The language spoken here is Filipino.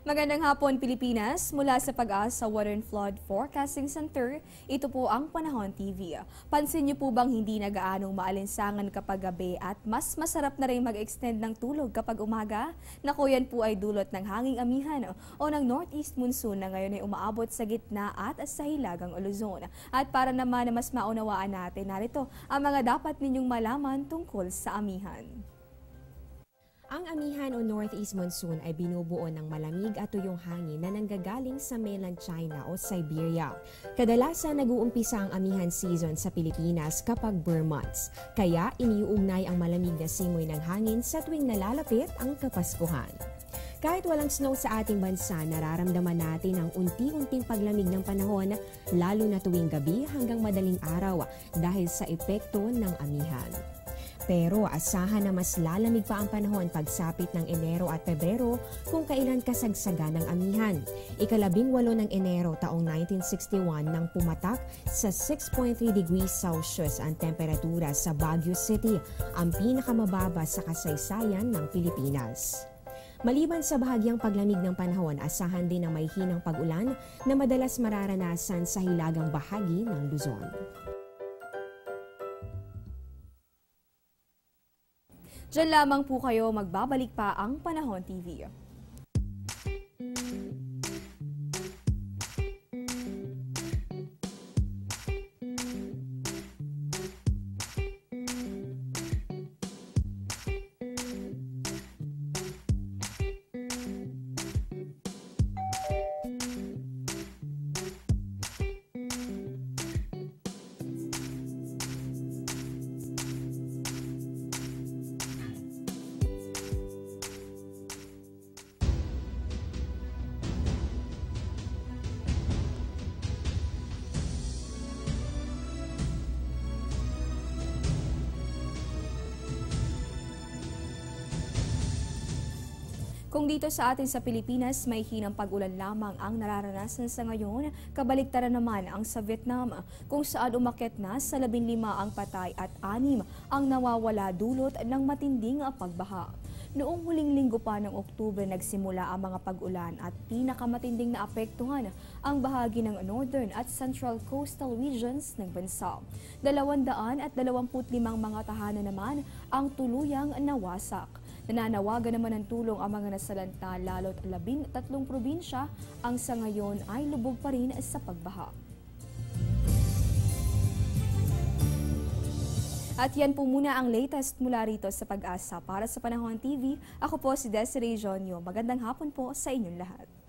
Magandang hapon Pilipinas, mula sa pag-asa Water and Flood Forecasting Center, ito po ang Panahon TV. Pansin niyo po bang hindi na gaanong maalinsangan kapag gabi at mas masarap na rin mag-extend ng tulog kapag umaga? Naku yan po ay dulot ng hanging amihan o ng northeast monsoon na ngayon ay umaabot sa gitna at sa hilagang Luzon. At para naman na mas maunawaan natin, narito ang mga dapat ninyong malaman tungkol sa amihan. Ang amihan o northeast monsoon ay binubuo ng malamig at tuyong hangin na nanggagaling sa mainland China o Siberia. Kadalasan nag-uumpisa ang amihan season sa Pilipinas kapag Burr months, kaya iniuugnay ang malamig na simoy ng hangin sa tuwing nalalapit ang Kapaskuhan. Kahit walang snow sa ating bansa, nararamdaman natin ang unti-unting paglamig ng panahon, lalo na tuwing gabi hanggang madaling araw dahil sa epekto ng amihan. Pero asahan na mas lalamig pa ang panahon pagsapit ng Enero at Pebrero kung kailan kasagsagan ng amihan. Ikalabing walo ng Enero taong 1961 nang pumatak sa 6.3 degrees Celsius ang temperatura sa Baguio City, ang pinakamababa sa kasaysayan ng Pilipinas. Maliban sa bahagyang paglamig ng panahon, asahan din ang may hinang pag-ulan na madalas mararanasan sa hilagang bahagi ng Luzon. Diyan lamang po kayo magbabalik pa ang Panahon TV. Kung dito sa atin sa Pilipinas, may hinang pag-ulan lamang ang nararanasan sa ngayon, kabaliktaran naman ang sa Vietnam, kung saan umakit na sa 15 ang patay at anim ang nawawala dulot ng matinding pagbaha. Noong huling linggo pa ng Oktubre nagsimula ang mga pag-ulan at pinakamatinding na apektuhan ang bahagi ng northern at central coastal regions ng bansa. 225 mga tahanan naman ang tuluyang nawasak. Nananawagan naman ng tulong ang mga nasalanta lalo't labing tatlong probinsya ang sa ngayon ay lubog pa rin sa pagbaha. At yan po muna ang latest mula rito sa Pag-asa. Para sa Panahon TV, ako po si Desiree Jonio. Magandang hapon po sa inyong lahat.